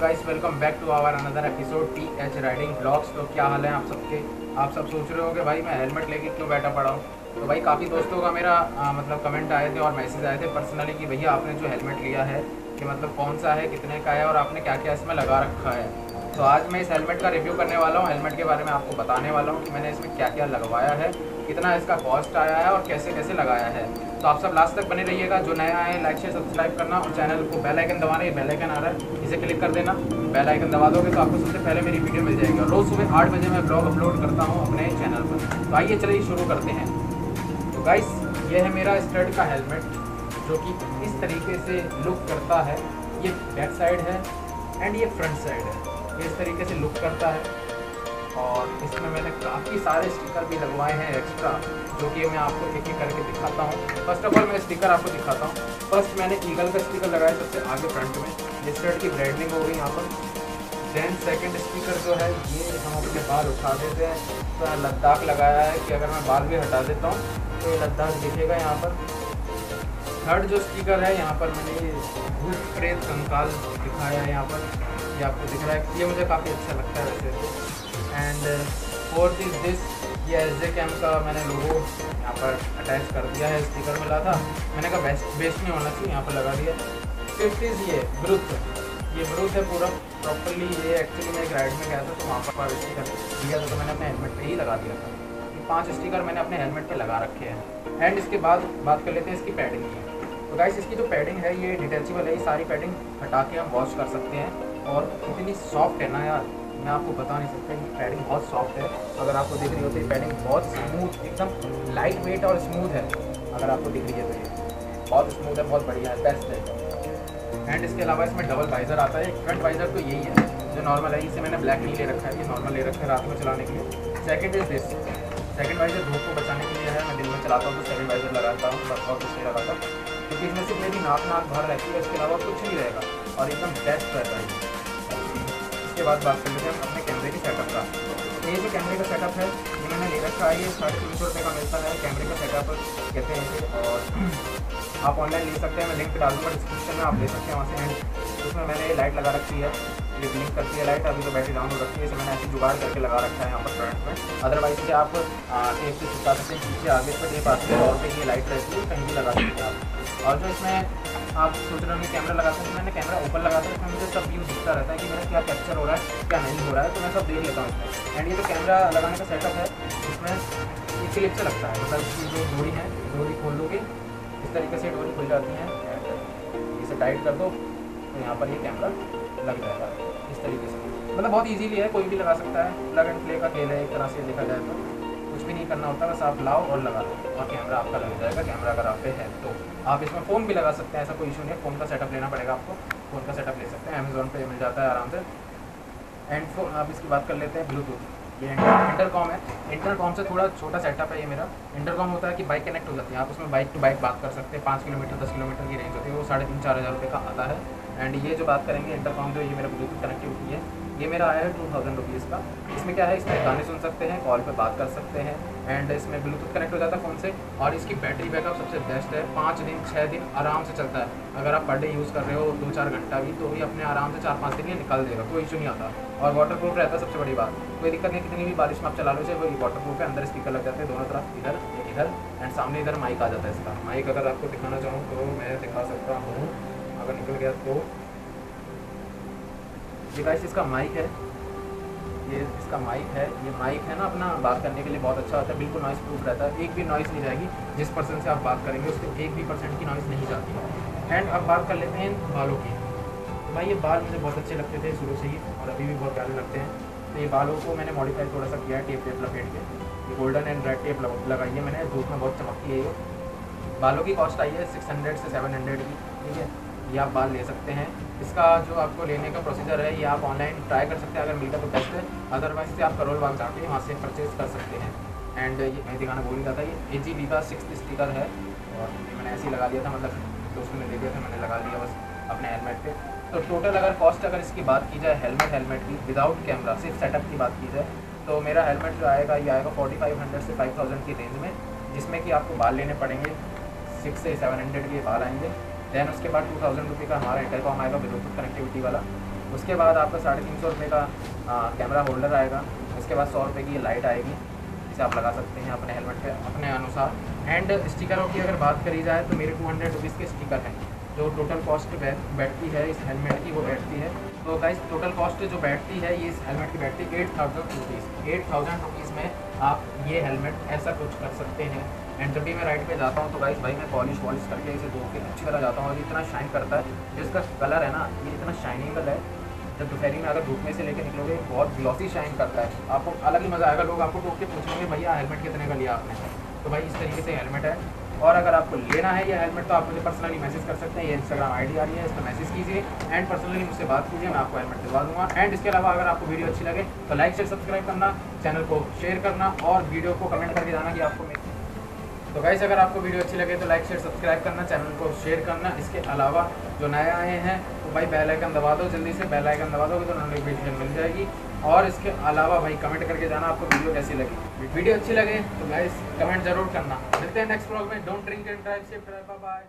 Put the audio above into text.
Guys welcome back to our another episode T H riding vlogs तो क्या हाल है आप सबके? आप सब सोच रहे हो कि भाई मैं हेलमेट लेके क्यों बैठा पड़ा हूँ? तो भाई काफ़ी दोस्तों का मेरा आ, मतलब कमेंट आए थे और मैसेज आए थे पर्सनली कि भैया आपने जो हेलमेट लिया है कि मतलब कौन सा है, कितने का है और आपने क्या क्या इसमें लगा रखा है। तो आज मैं इस हेलमेट का रिव्यू करने वाला हूँ। हेलमेट के बारे में आपको बताने वाला हूँ कि मैंने इसमें क्या क्या लगवाया है, कितना इसका कॉस्ट आया है और कैसे कैसे लगाया है। तो आप सब लास्ट तक बने रहिएगा। जो नया आए लाइक शेयर सब्सक्राइब करना और चैनल को बेल आइकन दबाना, ये बेल आइकन आ रहा है, इसे क्लिक कर देना। बेल आइकन दबा दोगे तो आपको सबसे पहले मेरी वीडियो मिल जाएगी। रोज़ सुबह आठ बजे मैं ब्लॉग अपलोड करता हूँ अपने चैनल पर। तो आइए चलिए शुरू करते हैं। तो गाइस ये है मेरा स्टड का हेलमेट जो कि इस तरीके से लुक करता है, ये बैक साइड है एंड ये फ्रंट साइड है। इस तरीके से लुक करता है और इसमें मैंने काफ़ी सारे स्टिकर भी लगवाए हैं एक्स्ट्रा जो कि मैं आपको एक एक करके दिखाता हूँ। फ़र्स्ट ऑफ़ ऑल मैं स्टिकर आपको दिखाता हूँ। फ़र्स्ट मैंने ईगल का स्टिकर लगाया सबसे आगे फ्रंट में। जिस शर्ट की ब्राइडनिंग हो गई यहाँ पर। देन सेकंड स्टिकर जो है, ये हम अपने बाल उठा देते हैं। तो लद्दाख लगाया है कि अगर मैं बाल भी हटा देता हूँ तो लद्दाख दिखेगा यहाँ पर। थर्ड जो स्टिकर है, यहाँ पर मैंने भूत प्रेत कंकाल दिखाया है यहाँ पर, ये आपको दिख रहा है। ये मुझे काफ़ी अच्छा लगता है वैसे एंड फोर्थ इज़ दिस ये एस जे कैम का मैंने लोगो यहाँ पर अटैच कर दिया है स्टिकर मिला था। मैंने कहा बेस्ट बेस्ट नहीं होना चाहिए, यहाँ पर लगा दिया। फिफ्थ इज़ ये ब्रुथ ये ब्रुथ है पूरा प्रॉपरली ये एक्चुअली मैं एक राइड में गया था तो वहाँ पर स्टिकर दिया था तो मैंने अपने हेलमेट पर ही लगा दिया था। ये पाँच स्टिकर मैंने अपने हेलमेट पर लगा रखे हैं। एंड इसके बाद बात कर लेते हैं, इसकी पैडिंग की। तो गाइस इसकी जो पैडिंग है, ये डिटेचेबल है। ये सारी पैडिंग हटा के हम वॉश कर सकते हैं। और इतनी सॉफ्ट है ना यार, मैं आपको बता नहीं सकता कि पैडिंग बहुत सॉफ्ट है। अगर आपको दिख रही हो तो ये पैडिंग बहुत स्मूथ एकदम लाइट वेट और स्मूथ है। अगर आपको दिख रही है तो ये बहुत स्मूथ है, बहुत बढ़िया है बेस्ट है। एंड इसके अलावा इसमें डबल वाइज़र आता है। फ्रंट वाइज़र तो यही है, जो नॉर्मल है। इसे मैंने ब्लैक नहीं ले रखा है, ये नॉर्मल ले रखा है रात में चलाने के लिए। Second is this second visor धूप को बचाने के लिए है। मैं दिन में चलाता हूँ तो सेकेंड वाइज़र लगाता हूँ और कुछ नहीं लगाता। क्योंकि इसमें सिर्फ़ मेरी नाक नाक भर रहती है इसके अलावा कुछ नहीं रहेगा। और एकदम बेस्ट रहता है इसके बाद बात कर लेते हैं अपने कैमरे के सेटअप का। ये जो कैमरे का सेटअप है, ये मैंने ले रखा है, ये साढ़े तीन सौ रुपये का मिलता है कैमरे का सेटअप कहते हैं इसे। और आप ऑनलाइन ले सकते हैं, मैं लिंक डाल दूँगा डिस्क्रिप्शन में, आप ले सकते हैं वहाँ से। एंड उसमें मैंने ये लाइट लगा रखी है, ये ब्लिंक करती है लाइट अभी तो बैटरी डाउन हो रखी है, इसे मैंने ऐसे जुगाड़ करके लगा रखा है यहाँ पर फ्रंट में। अदरवाइज़ से आप टेप से चिपका सकते हैं, पीछे आगे पर आती है और पे ये लाइट रहती है, कहीं भी लगा सकते हैं आप। और जो इसमें आप सोच रहे होंगे कैमरा लगाते हैं, मैंने कैमरा ऊपर लगाता है इसमें मुझे सब व्यू दिखता रहता है कि मेरा क्या कैप्चर हो रहा है, क्या नहीं हो रहा है तो मैं सब देख लेता हूँ एंड ये जो कैमरा लगाने का सेटअप है, इसमें ये क्लिप से लगता है मतलब इसकी जो डोरी है, डोरी खोल दोगे इस तरीके से डोरी खुल जाती है इसे टाइट कर दो तो यहाँ पर ये कैमरा लग जाएगा इस तरीके से। मतलब बहुत ईजीली है, कोई भी लगा सकता है प्लग एंड प्ले का खेल है, एक तरह से देखा जाए तो। कुछ भी नहीं करना होता, बस आप लाओ और लगा दो। और कैमरा आपका लग जाएगा, कैमरा अगर आप पे है तो। आप इसमें फ़ोन भी लगा सकते हैं, ऐसा कोई इशू नहीं है। फ़ोन का सेटअप लेना पड़ेगा आपको। फ़ोन का सेटअप ले सकते हैं अमेजोन पे मिल जाता है आराम से। एंड फ़ोन आप इसकी बात कर लेते हैं ब्लूटूथ ये इंटरकॉम है। इंटरकॉम से थोड़ा छोटा सेटअप है ये मेरा। इंटरकॉम होता है कि बाइक कनेक्ट हो जाती है। आप उसमें बाइक टू बाइक बात कर सकते हैं। पाँच किलोमीटर, दस किलोमीटर की रेंज होती है। वो साढ़े तीन चार हज़ार रुपये का आता है। एंड ये जो बात करेंगे इंटरकॉम जो ये मेरा ब्लूटूथ कनेक्टिविटी है। ये मेरा आया है टू थाउज़ेंड रुपीज़ का। इसमें क्या है इसमें गाने सुन सकते हैं कॉल पे बात कर सकते हैं एंड इसमें ब्लूटूथ कनेक्ट हो जाता है फ़ोन से, और इसकी बैटरी बैकअप सबसे बेस्ट है, पाँच दिन छः दिन आराम से चलता है। अगर आप पर डे यूज़ कर रहे हो दो चार घंटा भी तो भी अपने आराम से चार पाँच दिन ये निकल देगा, कोई इशू नहीं आता। और वाटर प्रूफ रहता है सबसे बड़ी बात। कोई दिक्कत नहीं, कितनी भी बारिश में आप चला लो, चाहे वो वाटर प्रूफ है, अंदर स्पीकर लग जाते हैं, दोनों तरफ़, इधर इधर एंड सामने इधर माइक आ जाता है इसका। माइक अगर आपको दिखाना चाहूँ तो मैं दिखा सकता हूँ। अगर निकल गया तो डिवाइस इसका माइक है। ये इसका माइक है। ये माइक है ना अपना, बात करने के लिए बहुत अच्छा होता है। बिल्कुल नॉइस प्रूफ रहता है। एक भी नॉइस नहीं जाएगी जिस पर्सन से आप बात करेंगे उससे एक भी परसेंट की नॉइस नहीं जाती। एंड अब बात कर लेते हैं बालों की। भाई, ये बाल मुझे बहुत अच्छे लगते थे शुरू से ही, और अभी भी बहुत प्यारे लगते हैं। तो ये बालों को मैंने मॉडिफाई थोड़ा सा किया है टेप टेप लपेट के। ये गोल्डन एंड रेड टेप लगाई है मैंने। धूप में बहुत चमकती है ये। बालों की कॉस्ट आई है सिक्स हंड्रेड से सेवन हंड्रेड की, ठीक है? ये आप बाल ले सकते हैं। इसका जो आपको लेने का प्रोसीजर है, ये आप ऑनलाइन ट्राई कर सकते हैं। अगर मिलता तो बेस्ट है अदरवाइज़ से आप करोल बाग जाके वहाँ से परचेज कर सकते हैं। एंड ये मैं दिखाना भूल गया था, ये ए जी बी का सिक्स स्टिकर है। और मैंने ऐसे ही लगा दिया था मतलब दोस्तों ने दे दिया था, मैंने लगा दिया बस अपने हेलमेट पे। तो टोटल अगर कॉस्ट अगर इसकी बात की जाए हेलमेट हेलमेट की विदाउट कैमरा सिर्फ़ सेटअप की बात की जाए तो मेरा हेलमेट जो आएगा, ये आएगा फोर्टी फाइव हंड्रेड से फाइव थाउज़ेंड की रेंज में, जिसमें कि आपको बाल लेने पड़ेंगे। सिक्स से सेवन हंड्रेड के बाल आएँगे। देन उसके बाद टू थाउज़ेंड रुपये का हमारा इंटरकॉम आएगा ब्लूटूथ कनेक्टिविटी वाला। उसके बाद आपका साढ़े तीन सौ रुपये का कैमरा होल्डर आएगा। उसके बाद सौ रुपये की लाइट आएगी इसे आप लगा सकते हैं अपने हेलमेट पे, अपने अनुसार। एंड स्टिकरों की अगर बात करी जाए तो मेरे टू हंड्रेड रुपीज़ के स्टिकर हैं, जो टोटल कॉस्ट बैठती है, इस हेलमेट की वो बैठती है। तो गाइस टोटल कॉस्ट जो बैठती है, ये इस हेलमेट की बैठती है eight thousand rupees eight thousand rupees में आप ये हेलमेट ऐसा कुछ कर सकते हैं। एंड जब भी मैं राइट पे जाता हूँ तो गाइस भाई, मैं पॉलिश वॉलिश करके इसे धो के अच्छी तरह जाता हूँ। और इतना शाइन करता है, जिसका कलर है ना, ये इतना शाइनिंग है। जब दोपहरी में अगर धूप में से लेकर निकलोगे, बहुत ग्लॉसी शाइन करता है। आपको अलग ही मज़ा आएगा। लोग आपको टोक के पूछेंगे, भैया हेलमेट कितने का लिया आपने? तो भाई, इस तरीके से हेलमेट है। और अगर आपको लेना है ये हेलमेट तो आप मुझे पर्सनली मैसेज कर सकते हैं। ये इंस्टाग्राम आईडी आ रही है, इस पर मैसेज कीजिए। एंड पर्सनली मुझसे बात कीजिए, मैं आपको हेलमेट दिलवा दूँगा। एंड इसके अलावा अगर आपको वीडियो अच्छी लगे तो लाइक शेयर सब्सक्राइब करना चैनल को शेयर करना और वीडियो को कमेंट करके जाना कि आपको तो गाइस अगर आपको वीडियो अच्छी लगे तो लाइक शेयर सब्सक्राइब करना चैनल को शेयर करना। इसके अलावा जो नए आए हैं तो भाई बेल आइकन दबा दो, जल्दी से बेल आइकन दबा दोगे तो नोटिफिकेशन मिल जाएगी। और इसके अलावा भाई कमेंट करके जाना आपको वीडियो कैसी लगी। वीडियो अच्छी लगे तो गाइस कमेंट ज़रूर करना। मिलते हैं नेक्स्ट ब्लॉग में। Don't drink and drive safe drive bye